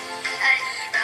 I